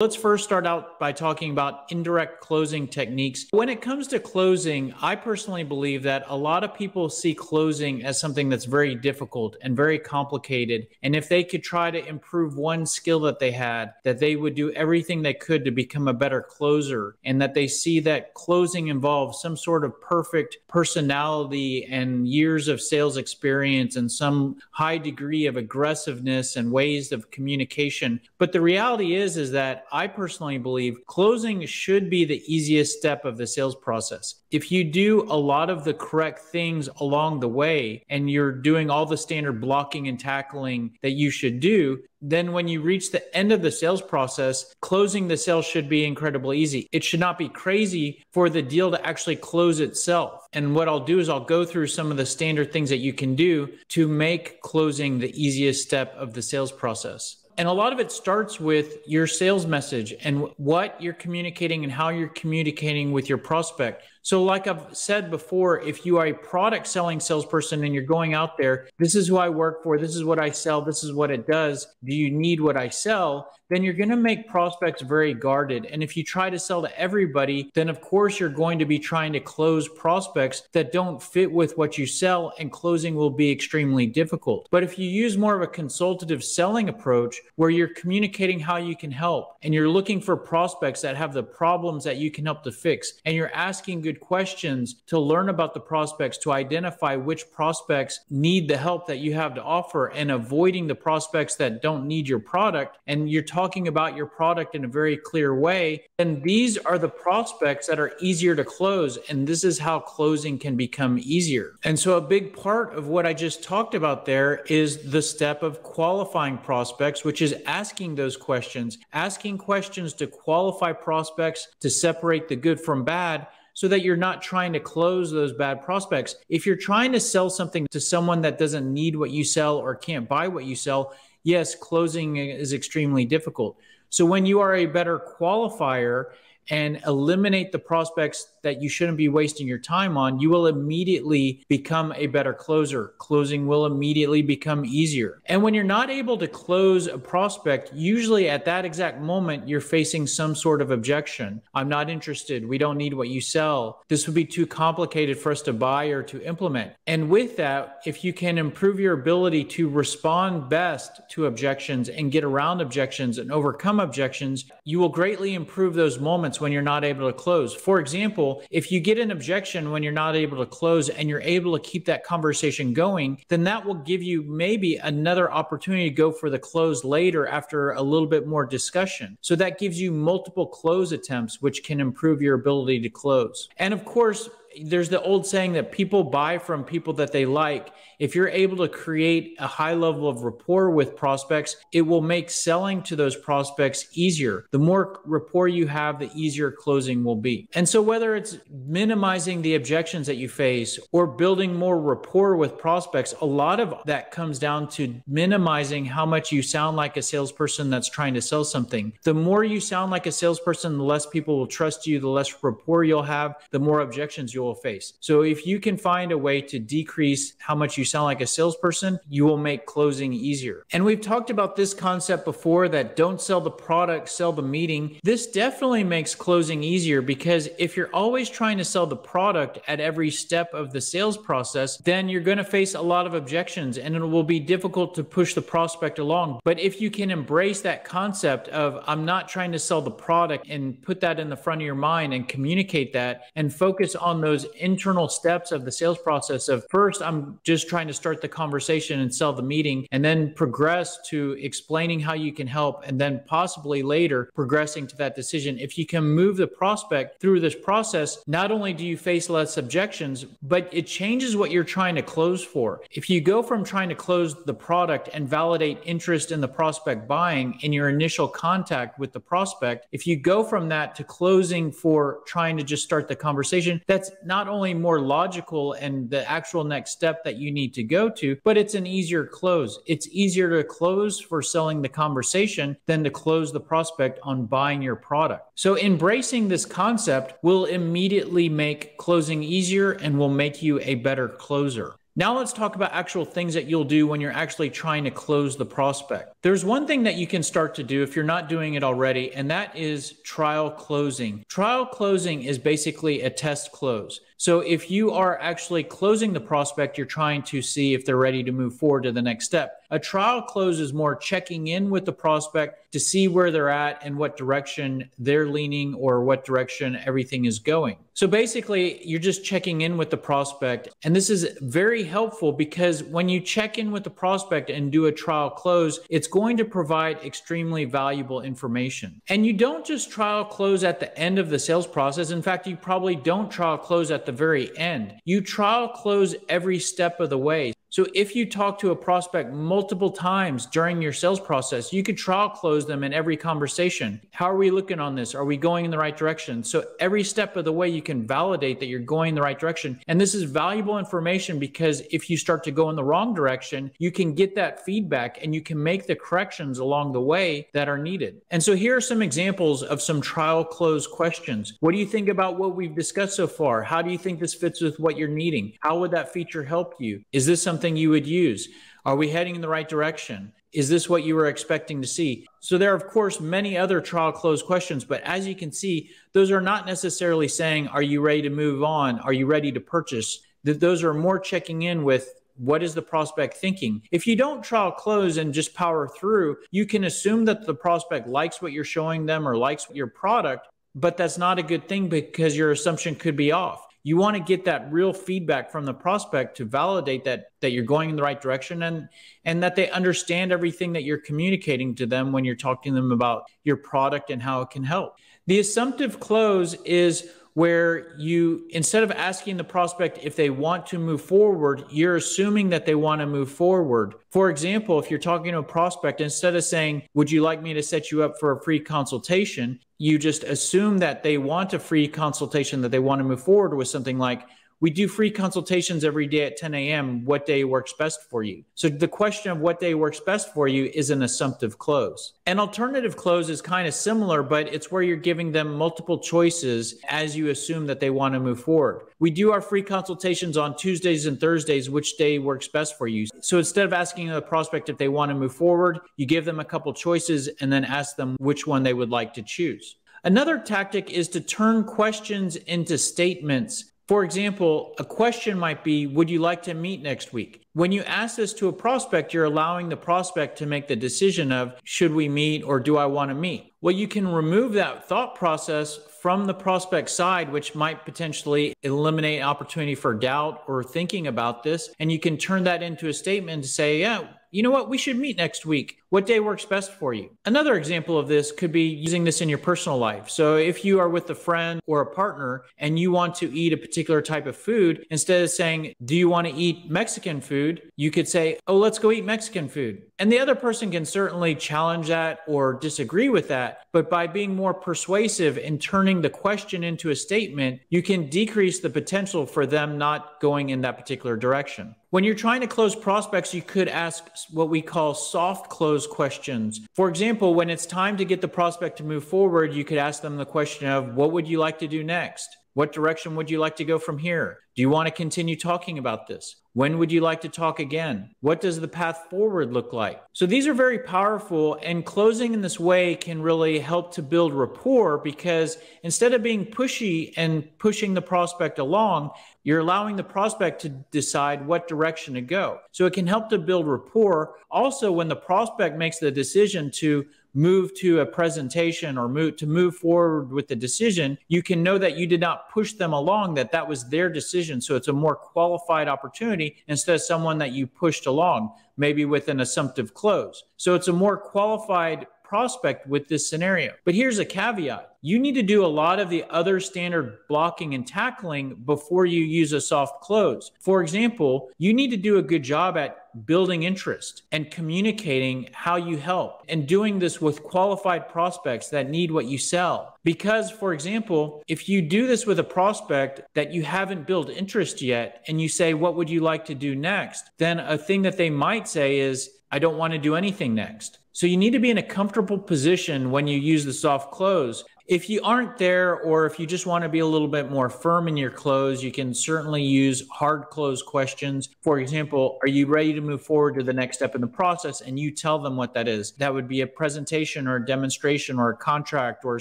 Let's first start out by talking about indirect closing techniques. When it comes to closing, I personally believe that a lot of people see closing as something that's very difficult and very complicated. And if they could try to improve one skill that they had, that they would do everything they could to become a better closer, and that they see that closing involves some sort of perfect personality and years of sales experience and some high degree of aggressiveness and ways of communication. But the reality is, is that I personally believe closing should be the easiest step of the sales process. If you do a lot of the correct things along the way and you're doing all the standard blocking and tackling that you should do, then when you reach the end of the sales process, closing the sale should be incredibly easy. It should not be crazy for the deal to actually close itself. And what I'll do is I'll go through some of the standard things that you can do to make closing the easiest step of the sales process. And a lot of it starts with your sales message and what you're communicating and how you're communicating with your prospect. So, like I've said before, if you are a product selling salesperson and you're going out there, this is who I work for, this is what I sell, this is what it does. Do you need what I sell? Then you're going to make prospects very guarded. And if you try to sell to everybody, then of course you're going to be trying to close prospects that don't fit with what you sell, and closing will be extremely difficult. But if you use more of a consultative selling approach where you're communicating how you can help and you're looking for prospects that have the problems that you can help to fix, and you're asking good questions to learn about the prospects, to identify which prospects need the help that you have to offer, and avoiding the prospects that don't need your product. And you're talking about your product in a very clear way. And these are the prospects that are easier to close. And this is how closing can become easier. And so, a big part of what I just talked about there is the step of qualifying prospects, which is asking those questions, asking questions to qualify prospects to separate the good from bad so that you're not trying to close those bad prospects. If you're trying to sell something to someone that doesn't need what you sell or can't buy what you sell, yes, closing is extremely difficult. So when you are a better qualifier and eliminate the prospects that you shouldn't be wasting your time on, you will immediately become a better closer. Closing will immediately become easier. And when you're not able to close a prospect, usually at that exact moment, you're facing some sort of objection. I'm not interested. We don't need what you sell. This would be too complicated for us to buy or to implement. And with that, if you can improve your ability to respond best to objections and get around objections and overcome objections, you will greatly improve those moments when you're not able to close. For example, if you get an objection when you're not able to close and you're able to keep that conversation going, then that will give you maybe another opportunity to go for the close later after a little bit more discussion. So that gives you multiple close attempts, which can improve your ability to close. And of course, there's the old saying that people buy from people that they like. If you're able to create a high level of rapport with prospects, it will make selling to those prospects easier. The more rapport you have, the easier closing will be. And so, whether it's minimizing the objections that you face or building more rapport with prospects, a lot of that comes down to minimizing how much you sound like a salesperson that's trying to sell something. The more you sound like a salesperson, the less people will trust you, the less rapport you'll have, the more objections you'll face. So if you can find a way to decrease how much you sound like a salesperson, you will make closing easier. And we've talked about this concept before that don't sell the product, sell the meeting. This definitely makes closing easier because if you're always trying to sell the product at every step of the sales process, then you're going to face a lot of objections and it will be difficult to push the prospect along. But if you can embrace that concept of I'm not trying to sell the product and put that in the front of your mind and communicate that and focus on those those internal steps of the sales process of first, I'm just trying to start the conversation and sell the meeting, and then progress to explaining how you can help, and then possibly later progressing to that decision. If you can move the prospect through this process, not only do you face less objections, but it changes what you're trying to close for. If you go from trying to close the product and validate interest in the prospect buying in your initial contact with the prospect, if you go from that to closing for trying to just start the conversation, that's not only more logical and the actual next step that you need to go to, but it's an easier close. It's easier to close for selling the conversation than to close the prospect on buying your product. So embracing this concept will immediately make closing easier and will make you a better closer. Now let's talk about actual things that you'll do when you're actually trying to close the prospect. There's one thing that you can start to do if you're not doing it already, and that is trial closing. Trial closing is basically a test close. So if you are actually closing the prospect, you're trying to see if they're ready to move forward to the next step. A trial close is more checking in with the prospect to see where they're at and what direction they're leaning or what direction everything is going. So basically, you're just checking in with the prospect. And this is very helpful because when you check in with the prospect and do a trial close, it's going to provide extremely valuable information. And you don't just trial close at the end of the sales process. In fact, you probably don't trial close at the very end. You trial close every step of the way. So if you talk to a prospect multiple times during your sales process, you could trial close them in every conversation. How are we looking on this? Are we going in the right direction? So every step of the way you can validate that you're going in the right direction. And this is valuable information because if you start to go in the wrong direction, you can get that feedback and you can make the corrections along the way that are needed. And so here are some examples of some trial close questions. What do you think about what we've discussed so far? How do you think this fits with what you're needing? How would that feature help you? Is this something something you would use? Are we heading in the right direction? Is this what you were expecting to see? So, there are, of course, many other trial close questions, but as you can see, those are not necessarily saying, Are you ready to move on? Are you ready to purchase? That those are more checking in with what is the prospect thinking? If you don't trial close and just power through, you can assume that the prospect likes what you're showing them or likes your product, but that's not a good thing because your assumption could be off you want to get that real feedback from the prospect to validate that that you're going in the right direction and and that they understand everything that you're communicating to them when you're talking to them about your product and how it can help. The assumptive close is where you instead of asking the prospect if they want to move forward you're assuming that they want to move forward. For example if you're talking to a prospect instead of saying would you like me to set you up for a free consultation? you just assume that they want a free consultation, that they want to move forward with something like, we do free consultations every day at 10 a.m. What day works best for you? So the question of what day works best for you is an assumptive close. An alternative close is kind of similar, but it's where you're giving them multiple choices as you assume that they want to move forward. We do our free consultations on Tuesdays and Thursdays, which day works best for you. So instead of asking the prospect if they want to move forward, you give them a couple choices and then ask them which one they would like to choose. Another tactic is to turn questions into statements for example, a question might be Would you like to meet next week? When you ask this to a prospect, you're allowing the prospect to make the decision of Should we meet or do I want to meet? Well, you can remove that thought process from the prospect side, which might potentially eliminate opportunity for doubt or thinking about this. And you can turn that into a statement to say, Yeah, you know what? We should meet next week. What day works best for you? Another example of this could be using this in your personal life. So if you are with a friend or a partner and you want to eat a particular type of food, instead of saying, Do you want to eat Mexican food? You could say, Oh, let's go eat Mexican food. And the other person can certainly challenge that or disagree with that. But by being more persuasive and turning the question into a statement, you can decrease the potential for them not going in that particular direction. When you're trying to close prospects, you could ask what we call soft close questions. For example, when it's time to get the prospect to move forward, you could ask them the question of, What would you like to do next? What direction would you like to go from here? Do you want to continue talking about this? When would you like to talk again? What does the path forward look like? So these are very powerful, and closing in this way can really help to build rapport because instead of being pushy and pushing the prospect along, you're allowing the prospect to decide what direction to go. So it can help to build rapport. Also, when the prospect makes the decision to move to a presentation or move to move forward with the decision, you can know that you did not push them along, that that was their decision. So it's a more qualified opportunity instead of someone that you pushed along, maybe with an assumptive close. So it's a more qualified prospect with this scenario. But here's a caveat you need to do a lot of the other standard blocking and tackling before you use a soft close. For example, you need to do a good job at building interest and communicating how you help and doing this with qualified prospects that need what you sell. Because, for example, if you do this with a prospect that you haven't built interest yet and you say, What would you like to do next? Then a thing that they might say is, I don't want to do anything next. So you need to be in a comfortable position when you use the soft close If you aren't there, or if you just want to be a little bit more firm in your close, you can certainly use hard close questions. For example, are you ready to move forward to the next step in the process? And you tell them what that is. That would be a presentation or a demonstration or a contract or a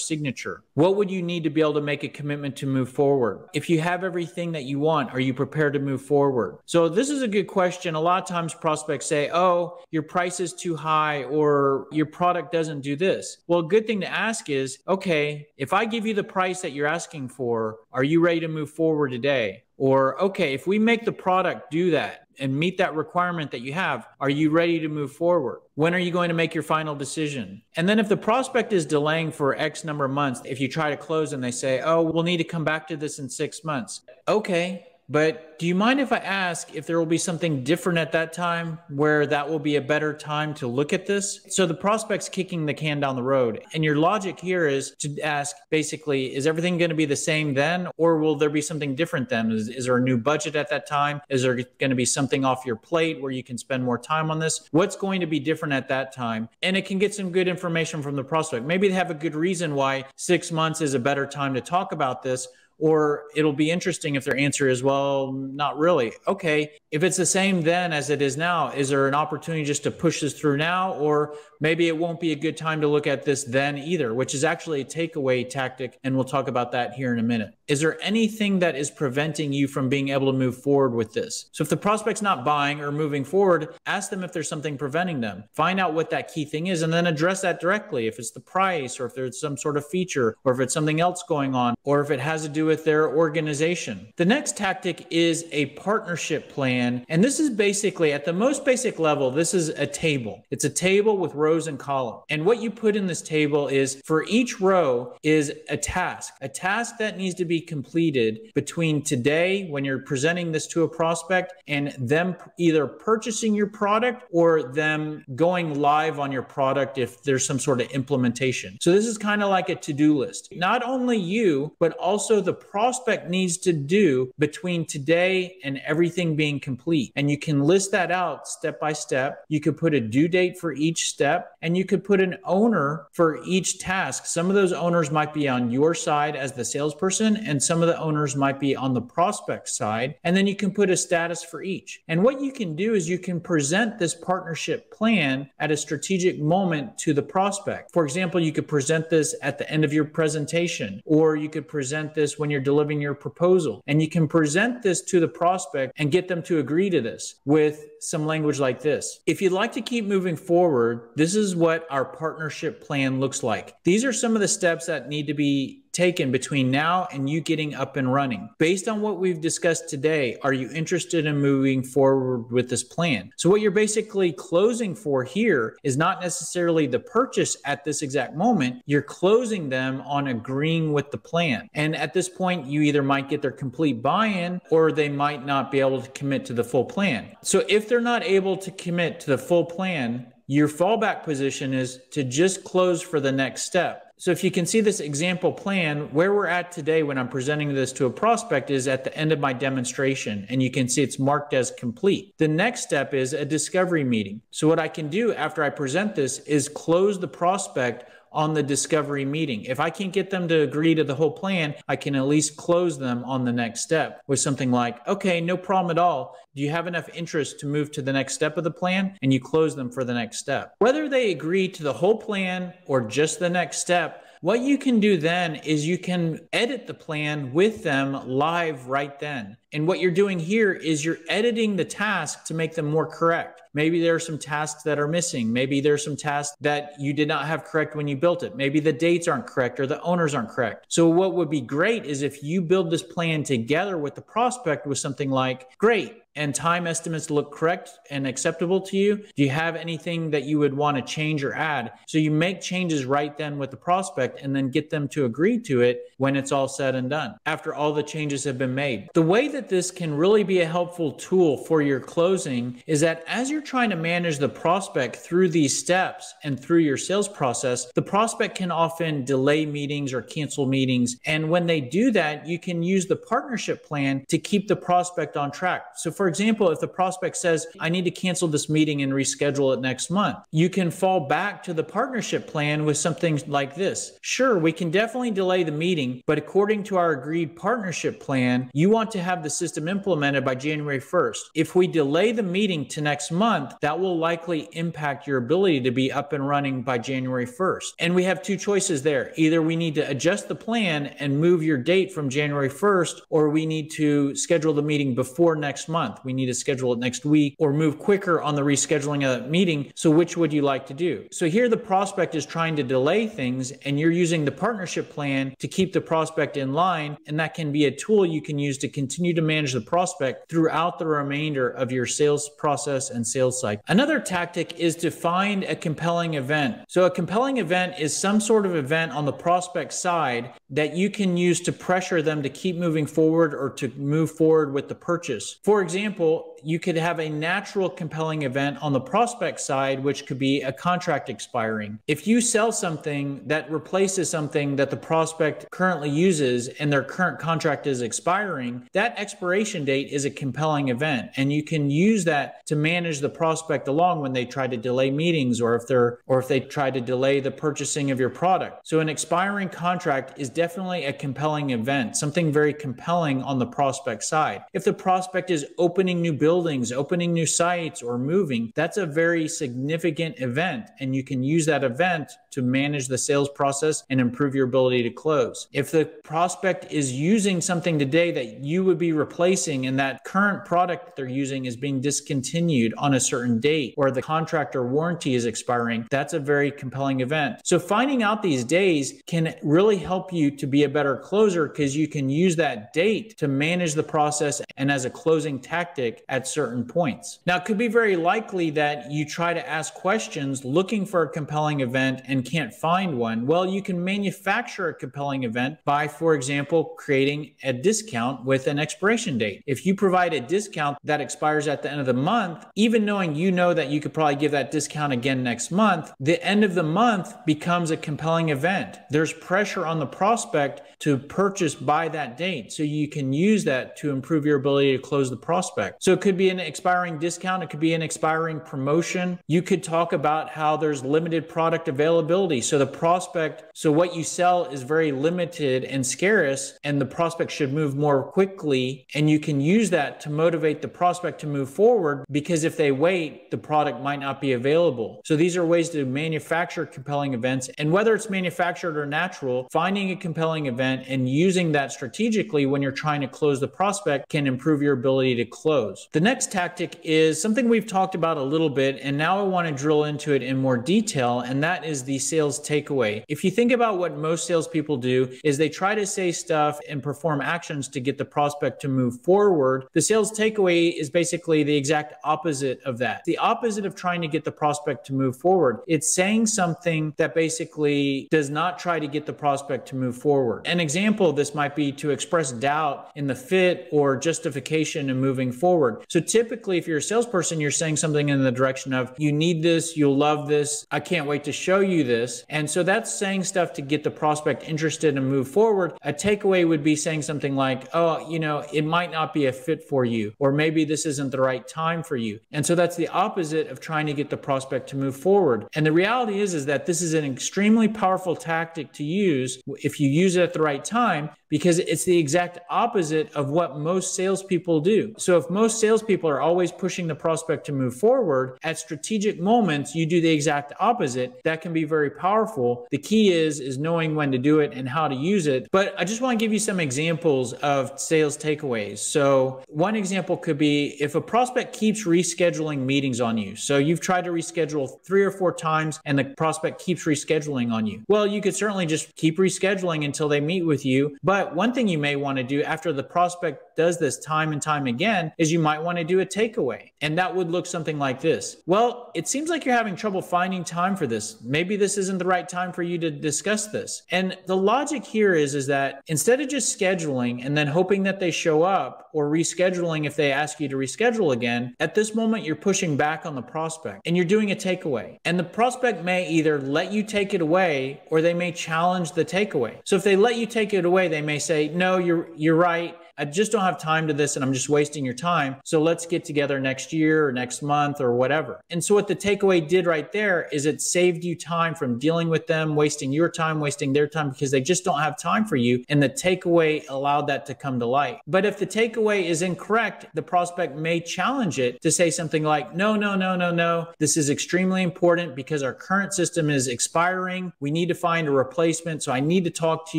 signature. What would you need to be able to make a commitment to move forward? If you have everything that you want, are you prepared to move forward? So, this is a good question. A lot of times prospects say, Oh, your price is too high or your product doesn't do this. Well, a good thing to ask is, Okay, if I give you the price that you're asking for, are you ready to move forward today? Or, okay, if we make the product do that and meet that requirement that you have, are you ready to move forward? When are you going to make your final decision? And then if the prospect is delaying for X number of months, if you try to close and they say, oh, we'll need to come back to this in six months. Okay, but do you mind if I ask if there will be something different at that time where that will be a better time to look at this? So the prospect's kicking the can down the road. And your logic here is to ask basically, is everything going to be the same then? Or will there be something different then? Is, is there a new budget at that time? Is there going to be something off your plate where you can spend more time on this? What's going to be different at that time? And it can get some good information from the prospect. Maybe they have a good reason why six months is a better time to talk about this or it'll be interesting if their answer is, well, not really. Okay. If it's the same then as it is now, is there an opportunity just to push this through now? Or maybe it won't be a good time to look at this then either, which is actually a takeaway tactic. And we'll talk about that here in a minute. Is there anything that is preventing you from being able to move forward with this? So if the prospect's not buying or moving forward, ask them if there's something preventing them. Find out what that key thing is and then address that directly. If it's the price or if there's some sort of feature or if it's something else going on or if it has to do with their organization. The next tactic is a partnership plan. And this is basically at the most basic level, this is a table. It's a table with rows and columns. And what you put in this table is for each row is a task, a task that needs to be completed between today when you're presenting this to a prospect and them either purchasing your product or them going live on your product if there's some sort of implementation. So this is kind of like a to-do list. Not only you, but also the prospect needs to do between today and everything being complete. And you can list that out step by step. You could put a due date for each step and you could put an owner for each task. Some of those owners might be on your side as the salesperson and some of the owners might be on the prospect side. And then you can put a status for each. And what you can do is you can present this partnership plan at a strategic moment to the prospect. For example, you could present this at the end of your presentation, or you could present this when you're delivering your proposal. And you can present this to the prospect and get them to agree to this with some language like this. If you'd like to keep moving forward, this is what our partnership plan looks like. These are some of the steps that need to be taken between now and you getting up and running. Based on what we've discussed today, are you interested in moving forward with this plan? So, what you're basically closing for here is not necessarily the purchase at this exact moment, you're closing them on agreeing with the plan. And at this point, you either might get their complete buy in or they might not be able to commit to the full plan. So, if they're not able to commit to the full plan, your fallback position is to just close for the next step. So if you can see this example plan, where we're at today when I'm presenting this to a prospect is at the end of my demonstration, and you can see it's marked as complete. The next step is a discovery meeting. So what I can do after I present this is close the prospect on the discovery meeting. If I can't get them to agree to the whole plan, I can at least close them on the next step with something like, okay, no problem at all. Do you have enough interest to move to the next step of the plan? And you close them for the next step. Whether they agree to the whole plan or just the next step, what you can do then is you can edit the plan with them live right then. And what you're doing here is you're editing the task to make them more correct. Maybe there are some tasks that are missing. Maybe there's some tasks that you did not have correct when you built it. Maybe the dates aren't correct or the owners aren't correct. So what would be great is if you build this plan together with the prospect with something like, great, and time estimates look correct and acceptable to you? Do you have anything that you would want to change or add? So you make changes right then with the prospect and then get them to agree to it when it's all said and done after all the changes have been made. The way that this can really be a helpful tool for your closing is that as you're trying to manage the prospect through these steps and through your sales process, the prospect can often delay meetings or cancel meetings. And when they do that, you can use the partnership plan to keep the prospect on track. So, for example, if the prospect says, I need to cancel this meeting and reschedule it next month, you can fall back to the partnership plan with something like this. Sure, we can definitely delay the meeting, but according to our agreed partnership plan, you want to have the system implemented by January 1st. If we delay the meeting to next month, that will likely impact your ability to be up and running by January 1st. And we have two choices there. Either we need to adjust the plan and move your date from January 1st, or we need to schedule the meeting before next month. We need to schedule it next week or move quicker on the rescheduling of that meeting. So which would you like to do? So here the prospect is trying to delay things and you're using the partnership plan to keep the prospect in line. And that can be a tool you can use to continue to manage the prospect throughout the remainder of your sales process and sales cycle. Another tactic is to find a compelling event. So a compelling event is some sort of event on the prospect side that you can use to pressure them to keep moving forward or to move forward with the purchase. For example, you could have a natural compelling event on the prospect side, which could be a contract expiring. If you sell something that replaces something that the prospect currently uses and their current contract is expiring, that expiration date is a compelling event. And you can use that to manage the prospect along when they try to delay meetings or if they're or if they try to delay the purchasing of your product. So an expiring contract is definitely a compelling event, something very compelling on the prospect side. If the prospect is opening new buildings buildings, opening new sites, or moving, that's a very significant event. And you can use that event to manage the sales process and improve your ability to close. If the prospect is using something today that you would be replacing and that current product they're using is being discontinued on a certain date or the contract or warranty is expiring, that's a very compelling event. So finding out these days can really help you to be a better closer because you can use that date to manage the process and as a closing tactic at certain points. Now, it could be very likely that you try to ask questions looking for a compelling event and can't find one, well, you can manufacture a compelling event by, for example, creating a discount with an expiration date. If you provide a discount that expires at the end of the month, even knowing you know that you could probably give that discount again next month, the end of the month becomes a compelling event. There's pressure on the prospect to purchase by that date. So you can use that to improve your ability to close the prospect. So could be an expiring discount, it could be an expiring promotion. You could talk about how there's limited product availability. So the prospect, so what you sell is very limited and scarce, and the prospect should move more quickly. And you can use that to motivate the prospect to move forward because if they wait, the product might not be available. So these are ways to manufacture compelling events. And whether it's manufactured or natural, finding a compelling event and using that strategically when you're trying to close the prospect can improve your ability to close. The next tactic is something we've talked about a little bit, and now I want to drill into it in more detail, and that is the sales takeaway. If you think about what most salespeople do is they try to say stuff and perform actions to get the prospect to move forward. The sales takeaway is basically the exact opposite of that. The opposite of trying to get the prospect to move forward. It's saying something that basically does not try to get the prospect to move forward. An example of this might be to express doubt in the fit or justification in moving forward. So typically, if you're a salesperson, you're saying something in the direction of, you need this, you'll love this, I can't wait to show you this. And so that's saying stuff to get the prospect interested and move forward. A takeaway would be saying something like, oh, you know, it might not be a fit for you, or maybe this isn't the right time for you. And so that's the opposite of trying to get the prospect to move forward. And the reality is, is that this is an extremely powerful tactic to use if you use it at the right time because it's the exact opposite of what most salespeople do. So if most salespeople are always pushing the prospect to move forward, at strategic moments you do the exact opposite. That can be very powerful. The key is is knowing when to do it and how to use it. But I just want to give you some examples of sales takeaways. So one example could be if a prospect keeps rescheduling meetings on you. So you've tried to reschedule three or four times and the prospect keeps rescheduling on you. Well, you could certainly just keep rescheduling until they meet with you. But one thing you may want to do after the prospect does this time and time again is you might want to do a takeaway. And that would look something like this. Well, it seems like you're having trouble finding time for this. Maybe this isn't the right time for you to discuss this. And the logic here is, is that instead of just scheduling and then hoping that they show up or rescheduling if they ask you to reschedule again, at this moment, you're pushing back on the prospect and you're doing a takeaway. And the prospect may either let you take it away or they may challenge the takeaway. So if they let you take it away, they may say, "No, you're you're right. I just don't have time to this and I'm just wasting your time. So let's get together next year or next month or whatever. And so what the takeaway did right there is it saved you time from dealing with them, wasting your time, wasting their time because they just don't have time for you. And the takeaway allowed that to come to light. But if the takeaway is incorrect, the prospect may challenge it to say something like, no, no, no, no, no. This is extremely important because our current system is expiring. We need to find a replacement. So I need to talk to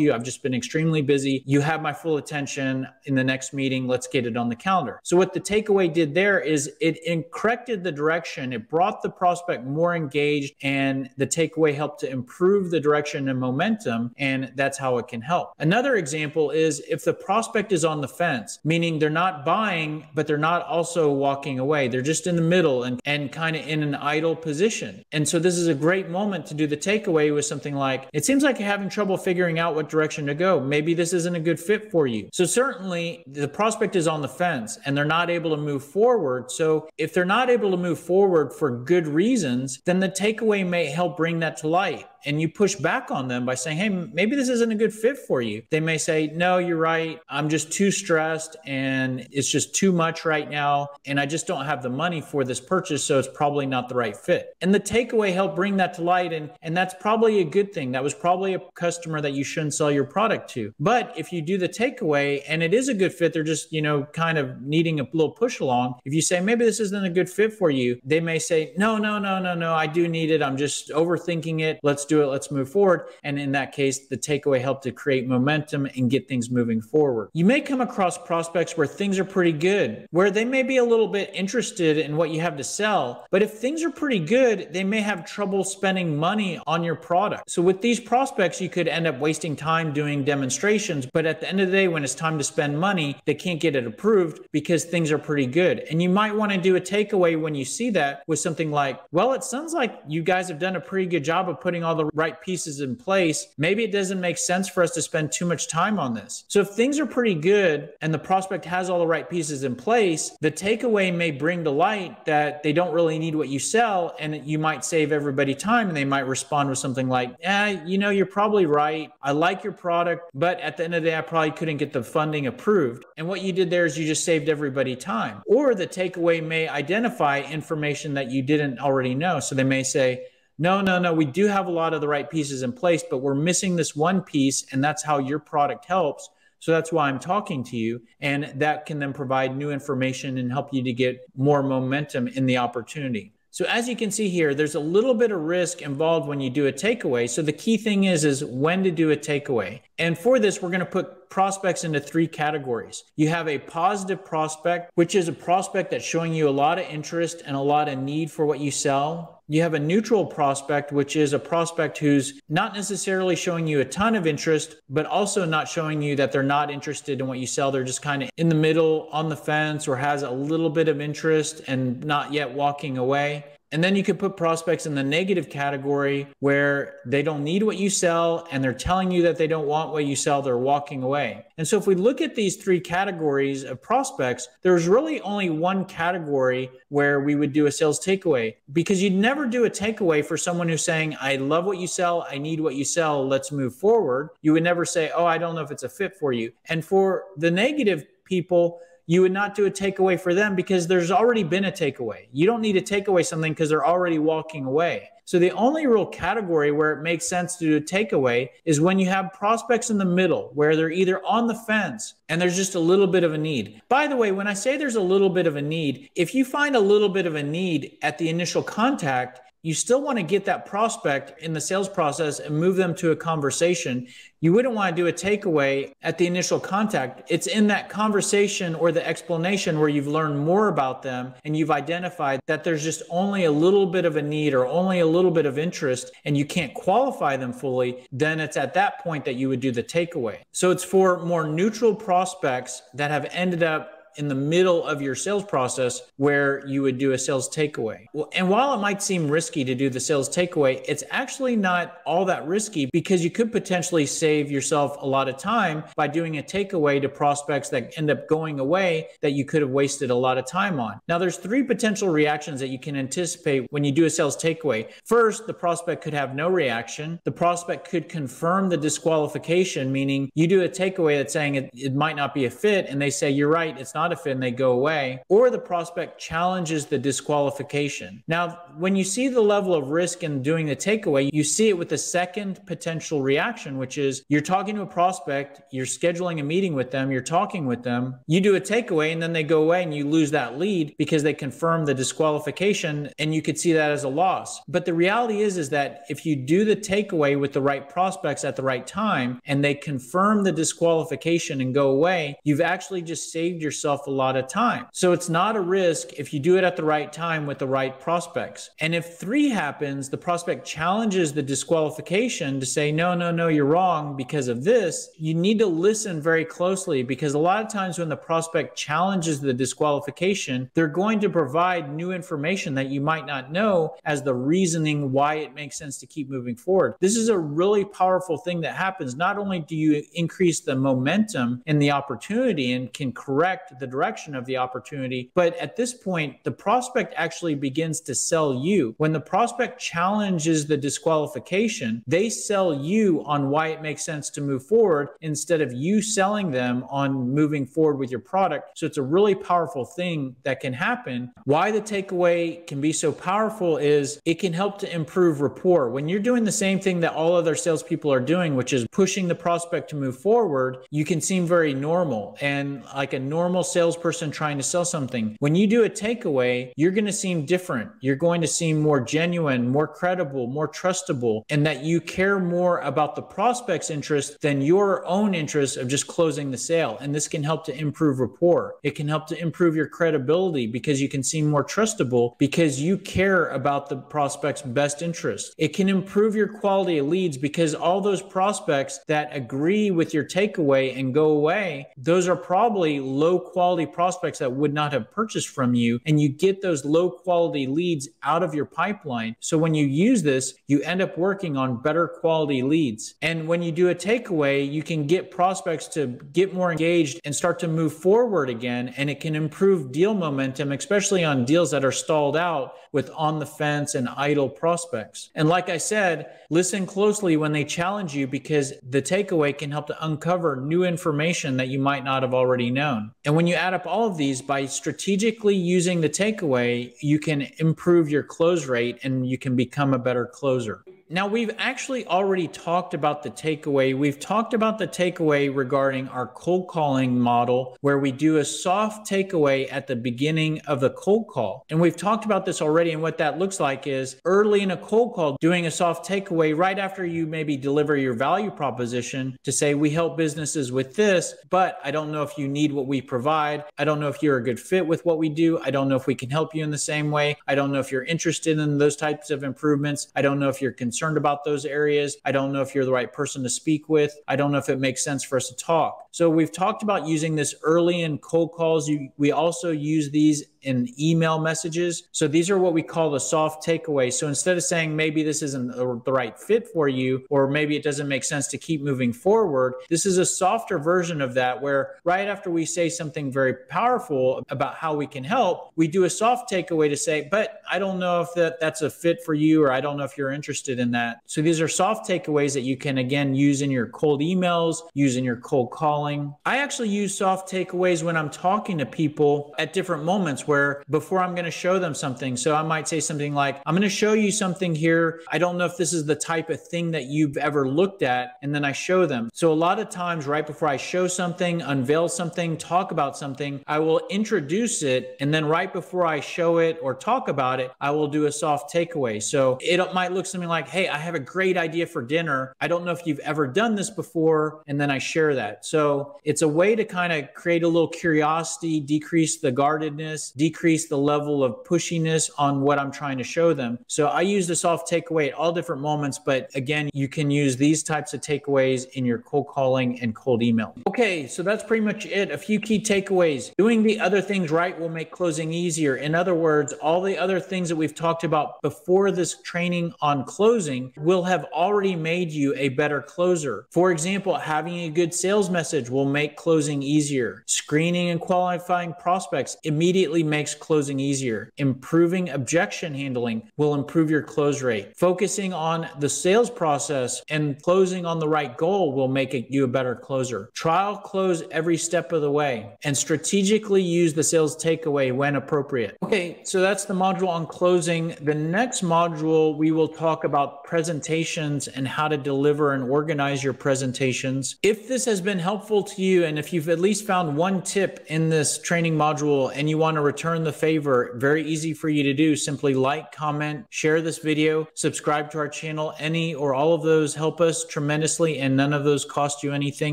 you. I've just been extremely busy. You have my full attention in the next meeting. Let's get it on the calendar. So what the takeaway did there is it corrected the direction. It brought the prospect more engaged and the takeaway helped to improve the direction and momentum. And that's how it can help. Another example is if the prospect is on the fence, meaning they're not buying, but they're not also walking away. They're just in the middle and, and kind of in an idle position. And so this is a great moment to do the takeaway with something like, it seems like you're having trouble figuring out what direction to go. Maybe this isn't a good fit for you. So certainly the prospect is on the fence and they're not able to move forward. So if they're not able to move forward for good reasons, then the takeaway may help bring that to light and you push back on them by saying, hey, maybe this isn't a good fit for you, they may say, no, you're right. I'm just too stressed and it's just too much right now. And I just don't have the money for this purchase. So it's probably not the right fit. And the takeaway helped bring that to light. And, and that's probably a good thing. That was probably a customer that you shouldn't sell your product to. But if you do the takeaway and it is a good fit, they're just, you know, kind of needing a little push along. If you say, maybe this isn't a good fit for you, they may say, no, no, no, no, no, I do need it. I'm just overthinking it. Let's do it. Let's move forward. And in that case, the takeaway helped to create momentum and get things moving forward. You may come across prospects where things are pretty good, where they may be a little bit interested in what you have to sell. But if things are pretty good, they may have trouble spending money on your product. So with these prospects, you could end up wasting time doing demonstrations. But at the end of the day, when it's time to spend money, they can't get it approved because things are pretty good. And you might want to do a takeaway when you see that with something like, well, it sounds like you guys have done a pretty good job of putting all the right pieces in place, maybe it doesn't make sense for us to spend too much time on this. So if things are pretty good and the prospect has all the right pieces in place, the takeaway may bring to light that they don't really need what you sell and you might save everybody time and they might respond with something like, "Eh, you know, you're probably right. I like your product, but at the end of the day I probably couldn't get the funding approved." And what you did there is you just saved everybody time. Or the takeaway may identify information that you didn't already know. So they may say, no, no, no, we do have a lot of the right pieces in place, but we're missing this one piece, and that's how your product helps. So that's why I'm talking to you. And that can then provide new information and help you to get more momentum in the opportunity. So as you can see here, there's a little bit of risk involved when you do a takeaway. So the key thing is, is when to do a takeaway. And for this, we're going to put prospects into three categories. You have a positive prospect, which is a prospect that's showing you a lot of interest and a lot of need for what you sell. You have a neutral prospect, which is a prospect who's not necessarily showing you a ton of interest, but also not showing you that they're not interested in what you sell. They're just kind of in the middle on the fence or has a little bit of interest and not yet walking away. And then you could put prospects in the negative category where they don't need what you sell and they're telling you that they don't want what you sell, they're walking away. And so if we look at these three categories of prospects, there's really only one category where we would do a sales takeaway because you'd never do a takeaway for someone who's saying, I love what you sell, I need what you sell, let's move forward. You would never say, Oh, I don't know if it's a fit for you. And for the negative people, you would not do a takeaway for them because there's already been a takeaway. You don't need to take away something because they're already walking away. So the only real category where it makes sense to do a takeaway is when you have prospects in the middle where they're either on the fence and there's just a little bit of a need. By the way, when I say there's a little bit of a need, if you find a little bit of a need at the initial contact, you still want to get that prospect in the sales process and move them to a conversation. You wouldn't want to do a takeaway at the initial contact. It's in that conversation or the explanation where you've learned more about them and you've identified that there's just only a little bit of a need or only a little bit of interest and you can't qualify them fully. Then it's at that point that you would do the takeaway. So it's for more neutral prospects that have ended up in the middle of your sales process where you would do a sales takeaway. And while it might seem risky to do the sales takeaway, it's actually not all that risky because you could potentially save yourself a lot of time by doing a takeaway to prospects that end up going away that you could have wasted a lot of time on. Now, there's three potential reactions that you can anticipate when you do a sales takeaway. First, the prospect could have no reaction. The prospect could confirm the disqualification, meaning you do a takeaway that's saying it, it might not be a fit, and they say, You're right, it's not and they go away. Or the prospect challenges the disqualification. Now, when you see the level of risk in doing the takeaway, you see it with the second potential reaction, which is you're talking to a prospect, you're scheduling a meeting with them, you're talking with them, you do a takeaway, and then they go away and you lose that lead because they confirm the disqualification, and you could see that as a loss. But the reality is, is that if you do the takeaway with the right prospects at the right time and they confirm the disqualification and go away, you've actually just saved yourself a lot of time. So it's not a risk if you do it at the right time with the right prospects. And if three happens, the prospect challenges the disqualification to say, no, no, no, you're wrong because of this. You need to listen very closely because a lot of times when the prospect challenges the disqualification, they're going to provide new information that you might not know as the reasoning why it makes sense to keep moving forward. This is a really powerful thing that happens. Not only do you increase the momentum and the opportunity and can correct the direction of the opportunity, but at this point, the prospect actually begins to sell you. When the prospect challenges the disqualification, they sell you on why it makes sense to move forward instead of you selling them on moving forward with your product. So it's a really powerful thing that can happen. Why the takeaway can be so powerful is it can help to improve rapport. When you're doing the same thing that all other salespeople are doing, which is pushing the prospect to move forward, you can seem very normal and like a normal salesperson trying to sell something. When you do a takeaway, you're going to seem different. You're going to seem more genuine, more credible, more trustable, and that you care more about the prospect's interest than your own interest of just closing the sale. And this can help to improve rapport. It can help to improve your credibility because you can seem more trustable because you care about the prospect's best interest. It can improve your quality of leads because all those prospects that agree with your takeaway and go away, those are probably low quality prospects that would not have purchased from you. And you get those low quality leads out of your pipeline. So when you use this, you end up working on better quality leads. And when you do a takeaway, you can get prospects to get more engaged and start to move forward again. And it can improve deal momentum, especially on deals that are stalled out with on the fence and idle prospects. And like I said, listen closely when they challenge you because the takeaway can help to uncover new information that you might not have already known. And when you add up all of these by strategically using the takeaway, you can improve your close rate and you can become a better closer. Now, we've actually already talked about the takeaway. We've talked about the takeaway regarding our cold calling model, where we do a soft takeaway at the beginning of the cold call. And we've talked about this already. And what that looks like is early in a cold call, doing a soft takeaway right after you maybe deliver your value proposition to say, We help businesses with this, but I don't know if you need what we provide. I don't know if you're a good fit with what we do. I don't know if we can help you in the same way. I don't know if you're interested in those types of improvements. I don't know if you're concerned concerned about those areas. I don't know if you're the right person to speak with. I don't know if it makes sense for us to talk. So we've talked about using this early in cold calls. You, we also use these in email messages. So these are what we call the soft takeaways. So instead of saying maybe this isn't the right fit for you, or maybe it doesn't make sense to keep moving forward, this is a softer version of that where right after we say something very powerful about how we can help, we do a soft takeaway to say, but I don't know if that, that's a fit for you, or I don't know if you're interested in that. So these are soft takeaways that you can again use in your cold emails, use in your cold calling calling. I actually use soft takeaways when I'm talking to people at different moments where before I'm going to show them something. So I might say something like, I'm going to show you something here. I don't know if this is the type of thing that you've ever looked at. And then I show them. So a lot of times, right before I show something, unveil something, talk about something, I will introduce it. And then right before I show it or talk about it, I will do a soft takeaway. So it might look something like, Hey, I have a great idea for dinner. I don't know if you've ever done this before. And then I share that. So So it's a way to kind of create a little curiosity, decrease the guardedness, decrease the level of pushiness on what I'm trying to show them. So I use the soft takeaway at all different moments, but again, you can use these types of takeaways in your cold calling and cold email. Okay, so that's pretty much it. A few key takeaways. Doing the other things right will make closing easier. In other words, all the other things that we've talked about before this training on closing will have already made you a better closer. For example, having a good sales message will make closing easier. Screening and qualifying prospects immediately makes closing easier. Improving objection handling will improve your close rate. Focusing on the sales process and closing on the right goal will make you a better closer. Trial close every step of the way and strategically use the sales takeaway when appropriate. Okay, so that's the module on closing. The next module, we will talk about presentations and how to deliver and organize your presentations. If this has been helpful to you, and if you've at least found one tip in this training module and you want to return the favor, very easy for you to do. Simply like, comment, share this video, subscribe to our channel. Any or all of those help us tremendously, and none of those cost you anything.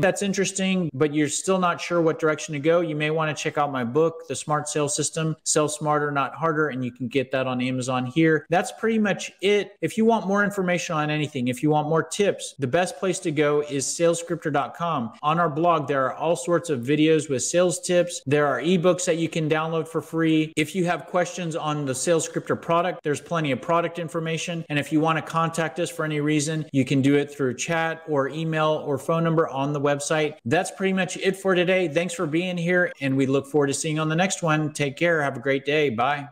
That's interesting, but you're still not sure what direction to go. You may want to check out my book, The Smart Sales System Sell Smarter, Not Harder, and you can get that on Amazon here. That's pretty much it. If you want more information on anything, if you want more tips, the best place to go is salesscripter.com. On our blog, there are all sorts of videos with sales tips. There are ebooks that you can download for free. If you have questions on the Sales Scripter product, there's plenty of product information. And if you want to contact us for any reason, you can do it through chat or email or phone number on the website. That's pretty much it for today. Thanks for being here, and we look forward to seeing you on the next one. Take care. Have a great day. Bye.